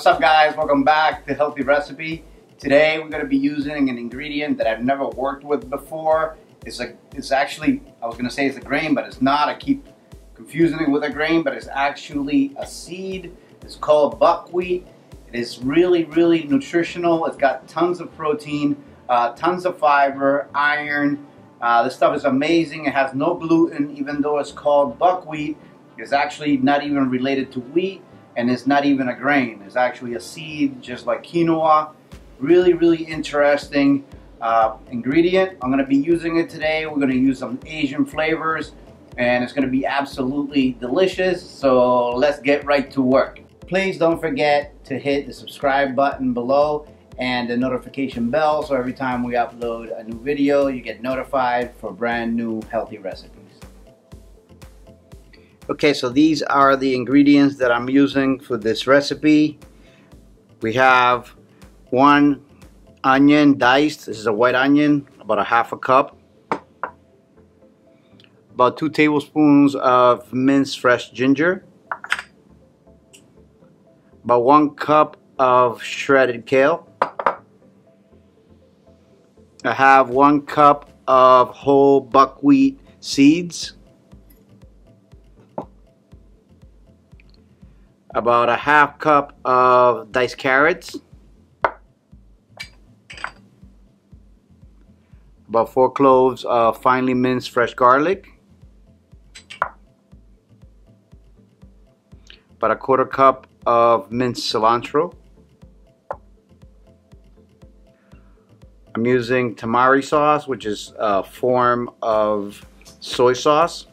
What's up guys? Welcome back to Healthy Recipe. Today we're going to be using an ingredient that I've never worked with before. It's a, it's actually, I was going to say it's a grain, but it's not. I keep confusing it with a grain, but it's actually a seed. It's called buckwheat. It is really, really nutritional. It's got tons of protein, uh, tons of fiber, iron. Uh, this stuff is amazing. It has no gluten, even though it's called buckwheat. It's actually not even related to wheat, and it's not even a grain. It's actually a seed, just like quinoa. Really, really interesting uh, ingredient. I'm to be using it today. We're to use some Asian flavors, and it's to be absolutely delicious. So let's get right to work. Please don't forget to hit the subscribe button below and the notification bell so every time we upload a new video you get notified for brand new healthy recipes. Okay, so these are the ingredients that I'm using for this recipe. We have one onion diced. This is a white onion, about a half a cup. About two tablespoons of minced fresh ginger. About one cup of shredded kale. I have one cup of whole buckwheat seeds. About a half cup of diced carrots. About four cloves of finely minced fresh garlic. About a quarter cup of minced cilantro. I'm using tamari sauce, which is a form of soy sauce.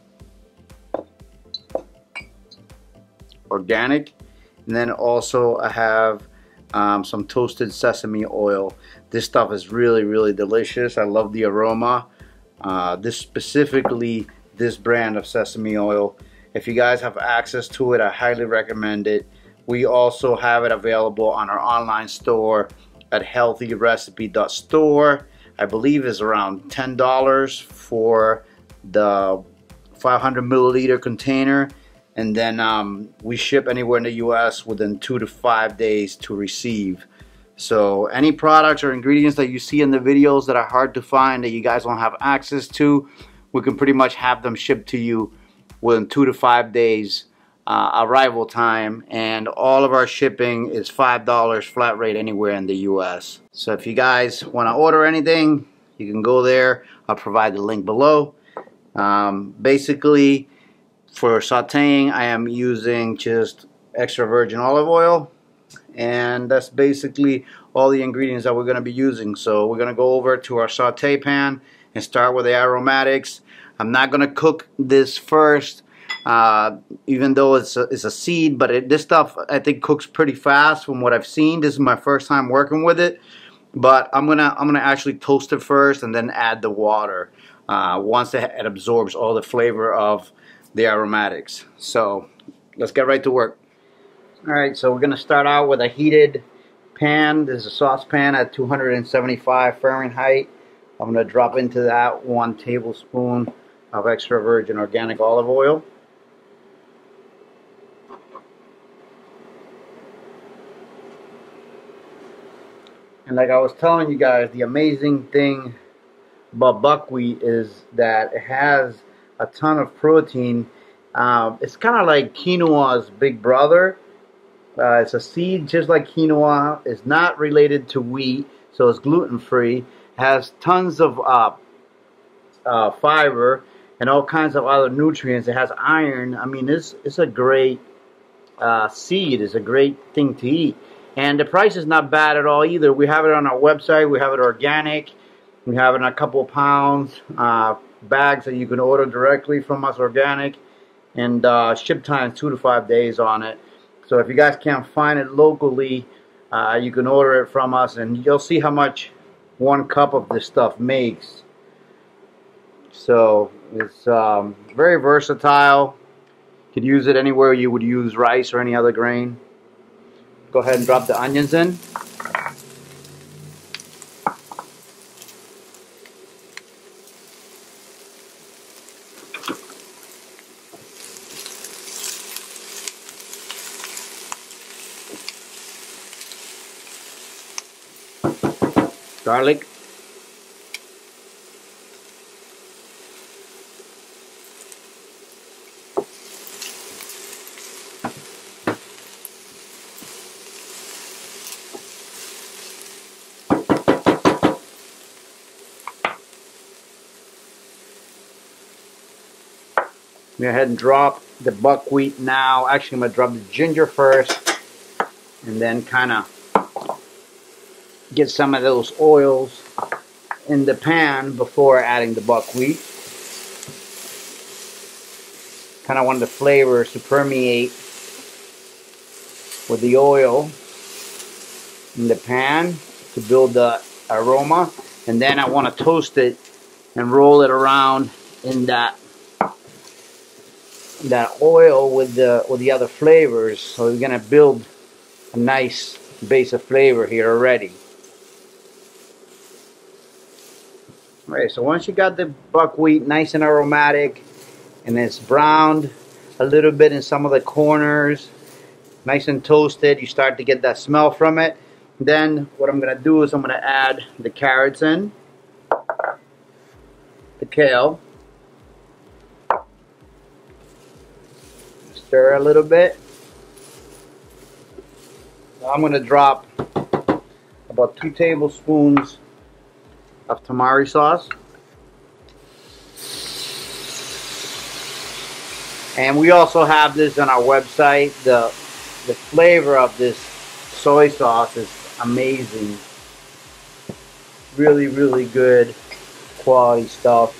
Organic. And then also I have um, some toasted sesame oil. This stuff is really, really delicious. I love the aroma. Uh, this specifically, this brand of sesame oil. If you guys have access to it, I highly recommend it. We also have it available on our online store at healthyrecipe.store. I believe is around $10 for the 500 milliliter container and then um, we ship anywhere in the US within two to five days to receive. So any products or ingredients that you see in the videos that are hard to find that you guys don't have access to, we can pretty much have them shipped to you within two to five days uh, arrival time and all of our shipping is $5 flat rate anywhere in the US. So if you guys want to order anything, you can go there. I'll provide the link below. Um, basically, for sauteing, I am using just extra virgin olive oil. And that's basically all the ingredients that we're going to be using. So we're going to go over to our saute pan and start with the aromatics. I'm not going to cook this first uh, even though it's a, it's a seed, but it, this stuff I think cooks pretty fast from what I've seen. This is my first time working with it, but I'm gonna I'm gonna actually toast it first and then add the water uh, once it, it absorbs all the flavor of the aromatics. So let's get right to work. All right, so we're gonna start out with a heated pan. This is a saucepan at 275 Fahrenheit. I'm gonna drop into that one tablespoon of extra virgin organic olive oil. And like I was telling you guys, the amazing thing about buckwheat is that it has a ton of protein. Um, it's kind of like quinoa's big brother. Uh, it's a seed just like quinoa. It's not related to wheat, so it's gluten free. Has tons of uh, uh, fiber and all kinds of other nutrients. It has iron. I mean, it's it's a great uh, seed. It's a great thing to eat. And the price is not bad at all either. We have it on our website. We have it organic. We have it in a couple pounds uh, bags that you can order directly from us organic. And uh, ship time two to five days on it. So if you guys can't find it locally, uh, you can order it from us. And you'll see how much one cup of this stuff makes. So it's um, very versatile. You could use it anywhere you would use rice or any other grain. Go ahead and drop the onions in. Garlic. Go ahead and drop the buckwheat now. Actually, I'm to drop the ginger first and then kind of get some of those oils in the pan before adding the buckwheat. Kind of want the flavors to permeate with the oil in the pan to build the aroma. And then I want to toast it and roll it around in that that oil with the with the other flavors. So we're gonna build a nice base of flavor here already Alright, so once you got the buckwheat nice and aromatic and it's browned a little bit in some of the corners nice and toasted you start to get that smell from it then what I'm gonna do is I'm gonna add the carrots in the kale stir a little bit. I'm going to drop about two tablespoons of tamari sauce. And we also have this on our website. The, the flavor of this soy sauce is amazing. Really, really good quality stuff.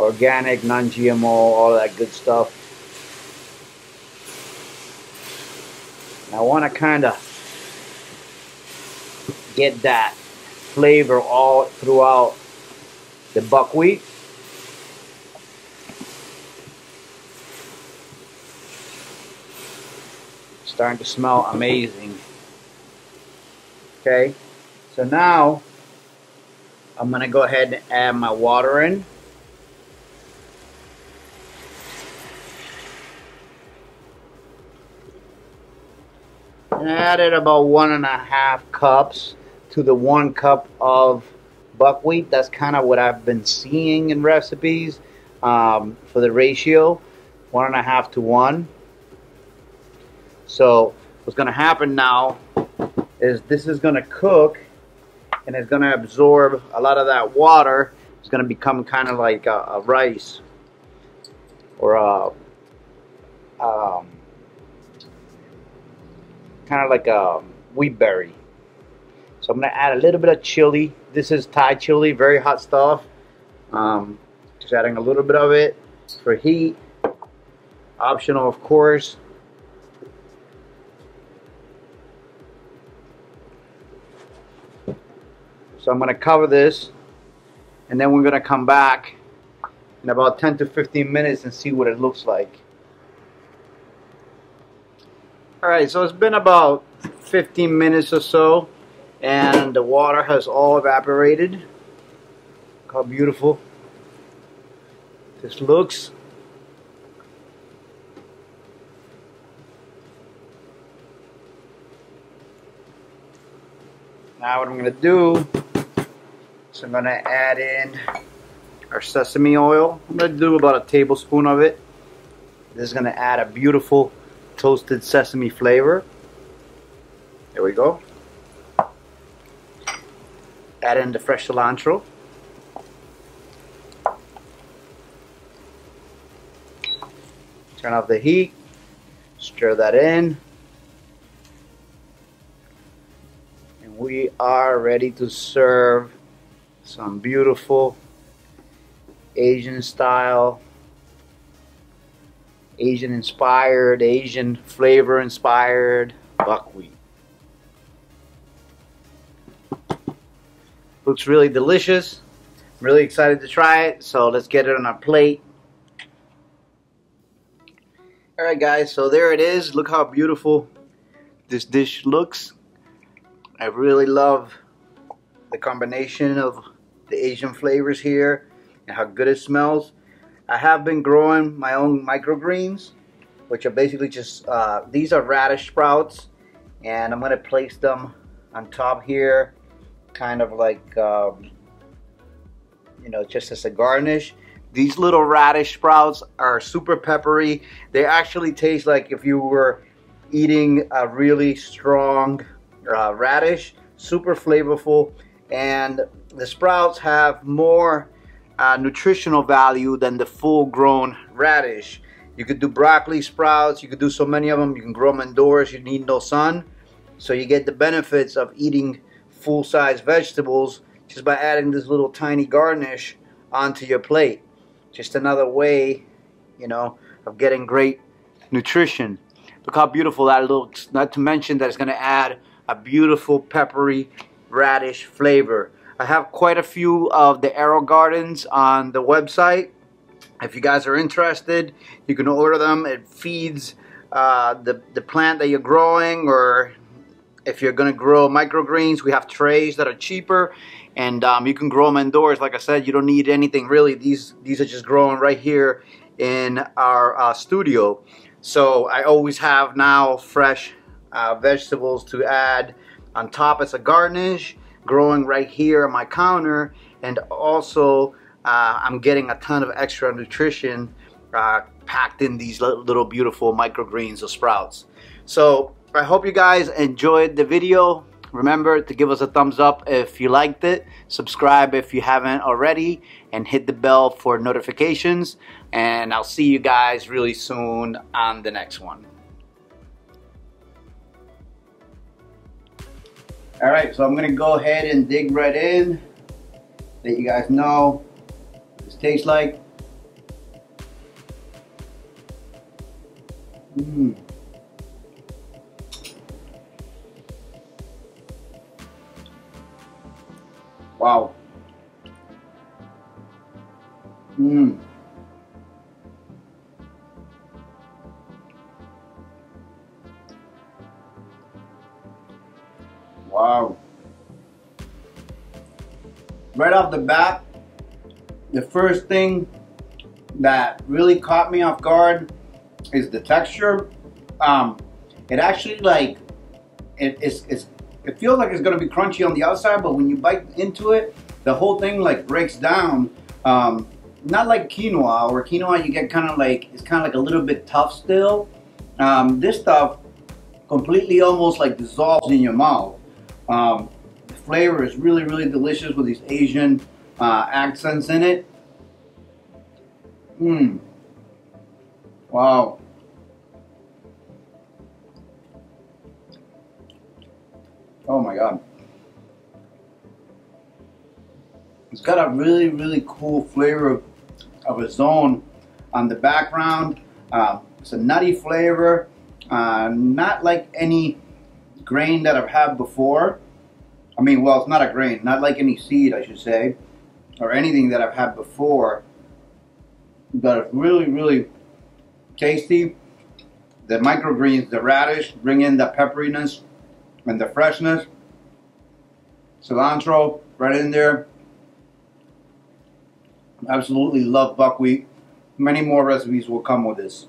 Organic, non-GMO, all that good stuff. I want to kind of get that flavor all throughout the buckwheat. Starting to smell amazing. Okay, so now I'm to go ahead and add my water in. and added about one and a half cups to the one cup of buckwheat. That's kind of what I've been seeing in recipes um, for the ratio, one and a half to one. So what's going to happen now is this is going to cook and it's going to absorb a lot of that water. It's going to become kind of like a, a rice or a um, kind of like a wheat berry. So I'm going to add a little bit of chili. This is Thai chili, very hot stuff. Um, just adding a little bit of it for heat. Optional, of course. So I'm going to cover this and then we're going to come back in about 10 to 15 minutes and see what it looks like. Alright, so it's been about 15 minutes or so and the water has all evaporated. Look how beautiful this looks. Now what I'm going to do is I'm going to add in our sesame oil. I'm going to do about a tablespoon of it. This is going to add a beautiful toasted sesame flavor. There we go. Add in the fresh cilantro. Turn off the heat. Stir that in. And we are ready to serve some beautiful Asian style Asian inspired, Asian flavor inspired buckwheat. Looks really delicious. I'm really excited to try it, so let's get it on our plate. Alright guys, so there it is. Look how beautiful this dish looks. I really love the combination of the Asian flavors here and how good it smells. I have been growing my own microgreens, which are basically just, uh, these are radish sprouts, and I'm going to place them on top here kind of like, um, you know, just as a garnish. These little radish sprouts are super peppery. They actually taste like if you were eating a really strong uh, radish, super flavorful. And the sprouts have more uh, nutritional value than the full grown radish. You could do broccoli sprouts, you could do so many of them, you can grow them indoors, you need no sun. So you get the benefits of eating full-size vegetables just by adding this little tiny garnish onto your plate. Just another way, you know, of getting great nutrition. Look how beautiful that looks. Not to mention that it's going to add a beautiful peppery radish flavor. I have quite a few of the AeroGardens on the website. If you guys are interested, you can order them. It feeds uh, the, the plant that you're growing or if you're going to grow microgreens, we have trays that are cheaper and um, you can grow them indoors. Like I said, you don't need anything really. These, these are just growing right here in our uh, studio. So I always have now fresh uh, vegetables to add on top as a garnish growing right here on my counter and also uh, I'm getting a ton of extra nutrition uh, packed in these little beautiful microgreens or sprouts. So I hope you guys enjoyed the video. Remember to give us a thumbs up if you liked it, subscribe if you haven't already, and hit the bell for notifications. And I'll see you guys really soon on the next one. All right, so I'm gonna go ahead and dig right in, let you guys know what this tastes like. Mmm. Wow. Mmm. Wow. Right off the bat, the first thing that really caught me off guard is the texture. Um, it actually like, it, it's, it's, it feels like it's gonna be crunchy on the outside, but when you bite into it, the whole thing like breaks down. Um, not like quinoa, or quinoa you get kind of like, it's kind of like a little bit tough still. Um, this stuff completely almost like dissolves in your mouth. Um, the flavor is really, really delicious with these Asian uh, accents in it. Mmm. Wow. Oh my god. It's got a really, really cool flavor of, its own on the background. Uh, it's a nutty flavor, uh, not like any grain that I've had before. I mean, well, it's not a grain, not like any seed, I should say, or anything that I've had before. But it's really, really tasty. The microgreens, the radish, bring in the pepperiness and the freshness. Cilantro right in there. Absolutely love buckwheat. Many more recipes will come with this.